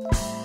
you